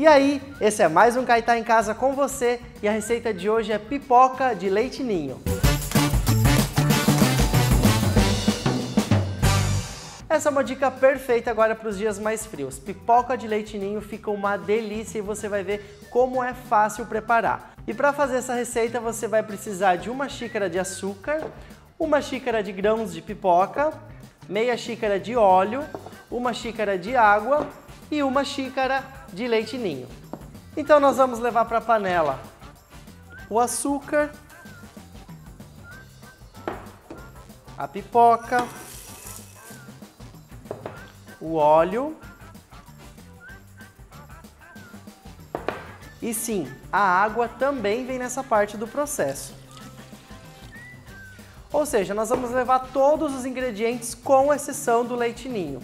E aí, esse é mais um Caetá em Casa com você e a receita de hoje é pipoca de leite ninho. Essa é uma dica perfeita agora para os dias mais frios. Pipoca de leite ninho fica uma delícia e você vai ver como é fácil preparar. E para fazer essa receita você vai precisar de uma xícara de açúcar, uma xícara de grãos de pipoca, meia xícara de óleo, uma xícara de água e uma xícara de leite ninho. Então nós vamos levar para a panela o açúcar, a pipoca, o óleo. E sim, a água também vem nessa parte do processo. Ou seja, nós vamos levar todos os ingredientes com exceção do leite ninho.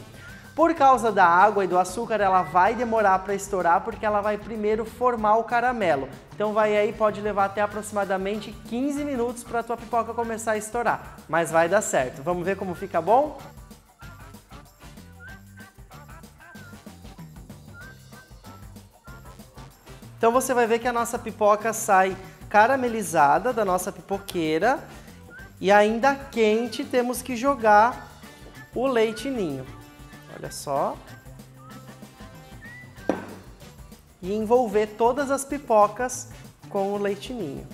Por causa da água e do açúcar, ela vai demorar para estourar porque ela vai primeiro formar o caramelo. Então vai aí, pode levar até aproximadamente 15 minutos para a tua pipoca começar a estourar. Mas vai dar certo. Vamos ver como fica bom? Então você vai ver que a nossa pipoca sai caramelizada da nossa pipoqueira e ainda quente temos que jogar o leite ninho. Olha só. E envolver todas as pipocas com o leite ninho.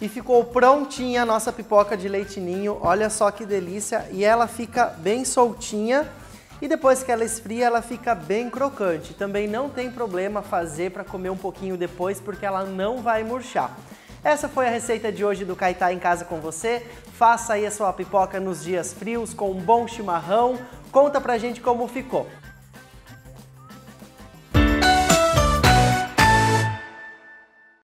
E ficou prontinha a nossa pipoca de leite ninho. Olha só que delícia. E ela fica bem soltinha e depois que ela esfria, ela fica bem crocante. Também não tem problema fazer para comer um pouquinho depois, porque ela não vai murchar. Essa foi a receita de hoje do Caetá em casa com você. Faça aí a sua pipoca nos dias frios com um bom chimarrão. Conta pra gente como ficou.